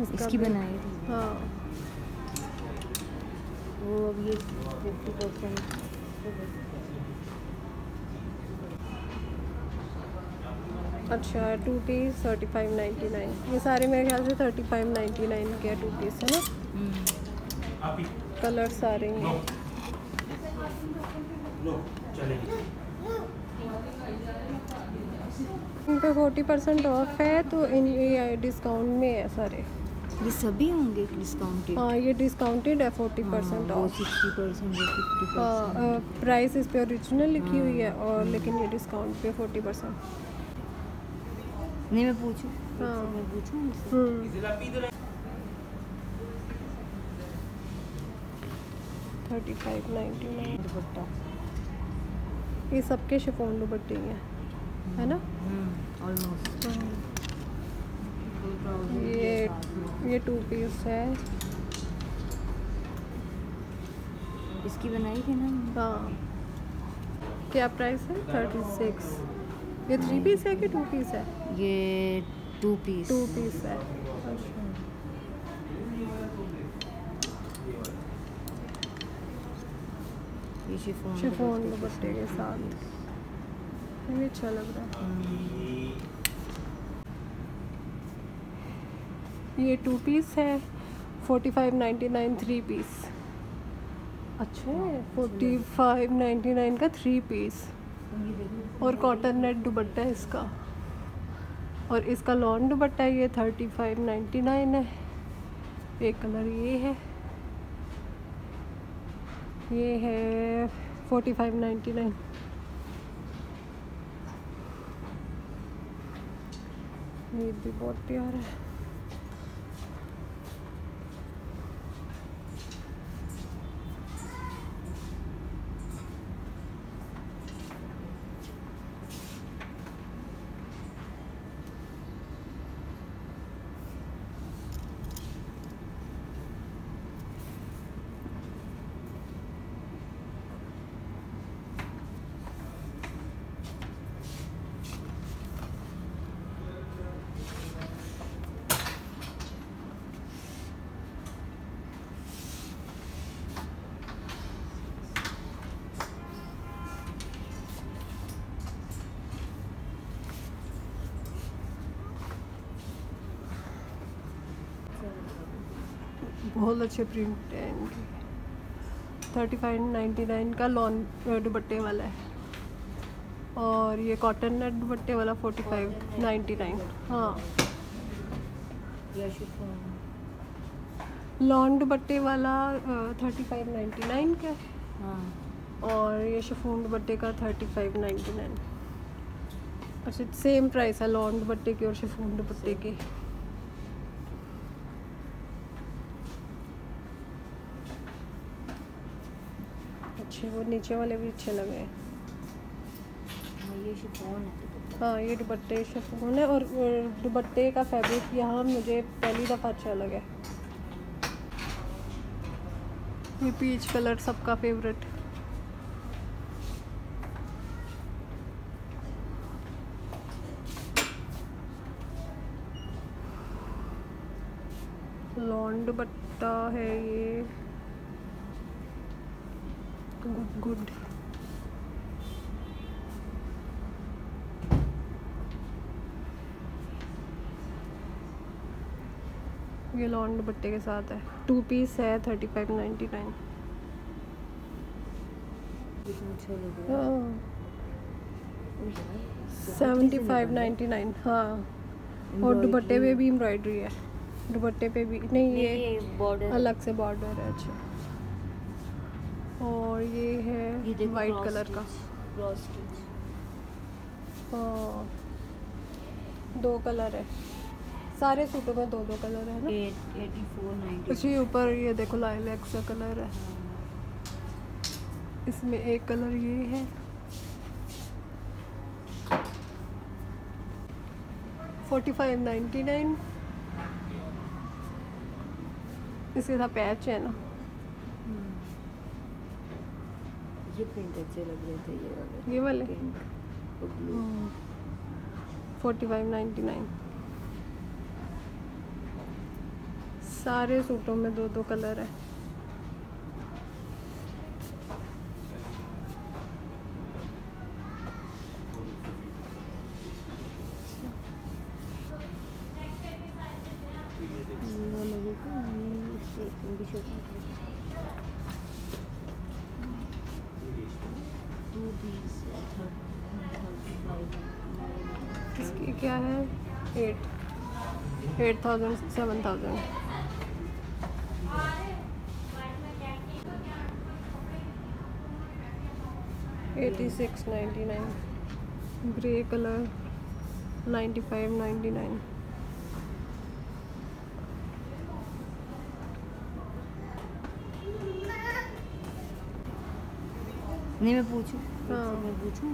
इसका बनाई थी। हाँ। वो अब ये फिफ्टी परसेंट अच्छा two piece thirty five ninety nine ये सारे मेरे ख्याल से थर्टी फाइव नाइन्टी नाइन के टू पीस है। ना कलर सारे हैं। इन पे फोर्टी परसेंट ऑफ़ है तो इन ये डिस्काउंट में है सारे। ये सभी होंगे डिस्काउंटेड हाँ ये डिस्काउंटेड है forty percent off sixty percent हाँ प्राइस इस पे ओरिजिनल लिखी हुई है और लेकिन ये डिस्काउंट पे फोर्टी परसेंट नहीं मैं पूछूँ? हाँ। मैं पूछूँ? हम्म। Thirty five ninety nine dupatta. ये सबके शिफोन दुपट्टे हैं है ना? ऑलमोस्ट ये ये टू पीस है। इसकी बनाई थी ना? हाँ। क्या प्राइस है? थर्टी सिक्स ये थ्री पीस है कि टू पीस है? ये टू पीस टू पीस है। अच्छा। ये शिफॉन शिफोन दुपट्टे के साथ। ये अच्छा लग रहा है। ये टू पीस है forty five ninety nine three piece अच्छा है फोर्टी फाइव नाइन्टी नाइन का थ्री पीस और कॉटन नेट दुपट्टा है इसका. और इसका लॉन्ग दुपट्टा है ये थर्टी फाइव नाइन्टी नाइन है. एक कलर ये है. ये है फोर्टी फाइव नाइन्टी नाइन ये भी बहुत प्यारा है. बहुत अच्छे प्रिंट है इनके। थर्टी फाइव नाइन्टी नाइन का लॉन दुपट्टे वाला है। और ये कॉटन नेट दुपट्टे वाला फोर्टी फाइव नाइन्टी नाइन हाँ। लॉन दुपट्टे वाला थर्टी फाइव नाइन्टी नाइन का है। हाँ। और ये शिफोन दुपट्टे का थर्टी फाइव नाइन्टी नाइन अच्छा सेम प्राइस है लॉन दुपट्टे के और शिफोन दुपट्टे के। अच्छे वो नीचे वाले भी अच्छे लगे हैं। हाँ, ये शिफॉन है हाँ ये दुपट्टे शिफोन है और दुपट्टे का फैब्रिक यहाँ मुझे पहली दफ़ा अच्छा लगा। ये पीच कलर सबका फेवरेट लॉन दुपट्टा है ये। गुड गुड ये लॉन दुपट्टे के साथ है। टू पीस है thirty five ninety nine seventy five ninety nine हाँ। और दुपट्टे पे भी एम्ब्रॉयडरी है। दुपट्टे पे भी नहीं ये ये अलग से बॉर्डर है अच्छा। और ये है वाइट कलर का। हाँ दो कलर है। सारे सूटों में दो दो कलर है ना? Eight- 84, 90। उसी ऊपर ये देखो लाइलैक सा कलर है। इसमें एक कलर ये है। फोर्टी फाइव नाइन्टी नाइन इसके साथ पैच है ना। ये प्रिंट अच्छे लग रहे थे ये वाले। ये वाले? Blue forty five ninety nine सारे सूटों में दो दो कलर है वो लोगों को ये इससे पूरी शॉप टू पीस इसकी क्या है? Eight eight thousand seven thousand eighty six ninety nine grey colour ninety five ninety nine नहीं मैं पूछूँ। हाँ। मैं पूछूँ